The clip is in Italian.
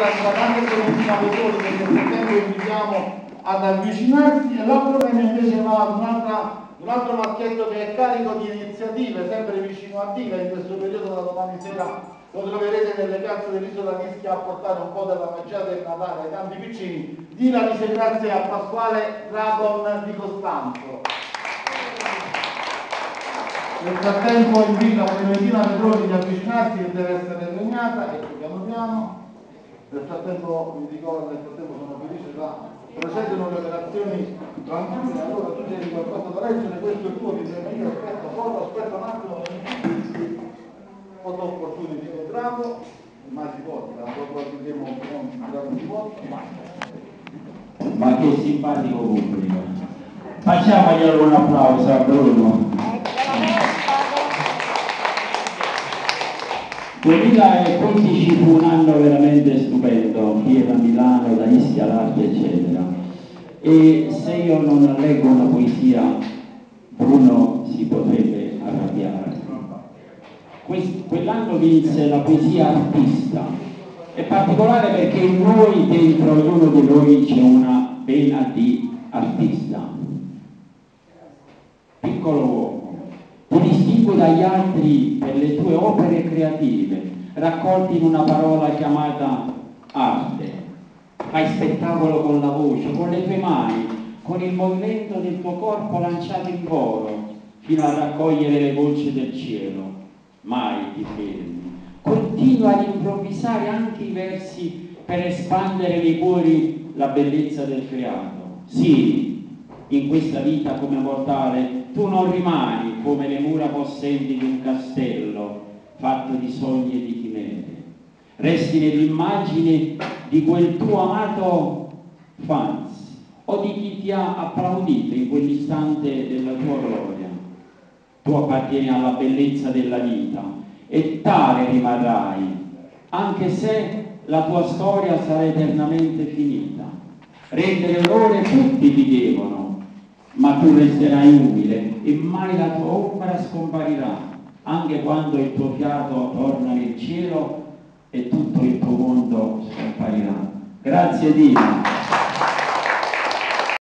allora tra tante comunicazioni che nel frattempo invitiamo ad avvicinarsi e l'altro premio invece va ad un altro pacchetto che è carico di iniziative, sempre vicino a Diva, in questo periodo da domani sera lo troverete nelle piazze dell'isola di Ischia a portare un po' della magia del Natale ai tanti piccini. Diva dice grazie a Pasquale Dragon di Costanzo. Nel frattempo invito a Clementina Petroni di avvicinarsi che deve essere regnata, ecco piano piano. Nel frattempo vi dico, nel frattempo sono felice da procedono le operazioni tranquille, allora tu devi qualcosa da leggere, questo è tuo disegno, io aspetto, foto, aspetta un attimo, foto opportuni di contratto, ma si può, dopo abbiamo un grado di voto, ma che simpatico pubblico. Facciamogli un applauso a Bruno. 2015 fu un anno veramente stupendo, qui a Milano, da Ischia all'Arte, eccetera. E se io non leggo una poesia, Bruno si potrebbe arrabbiare. Quell'anno vinse la poesia artista, è particolare perché in noi, dentro ognuno di noi, c'è una vena di artista. Piccolo dagli altri per le tue opere creative, raccolte in una parola chiamata arte. Fai spettacolo con la voce, con le tue mani, con il movimento del tuo corpo lanciato in volo, fino a raccogliere le voci del cielo. Mai ti fermi. Continua ad improvvisare anche i versi per espandere nei cuori la bellezza del creato. Sì, in questa vita come mortale tu non rimani come le mura possenti di un castello fatto di sogni e di chimere. Resti nell'immagine di quel tuo amato fans o di chi ti ha applaudito in quell'istante della tua gloria. Tu appartieni alla bellezza della vita e tale rimarrai, anche se la tua storia sarà eternamente finita. Rendere l'ore tutti ti devono, ma tu resterai umile e mai la tua ombra scomparirà, anche quando il tuo fiato torna nel cielo e tutto il tuo mondo scomparirà. Grazie Dio.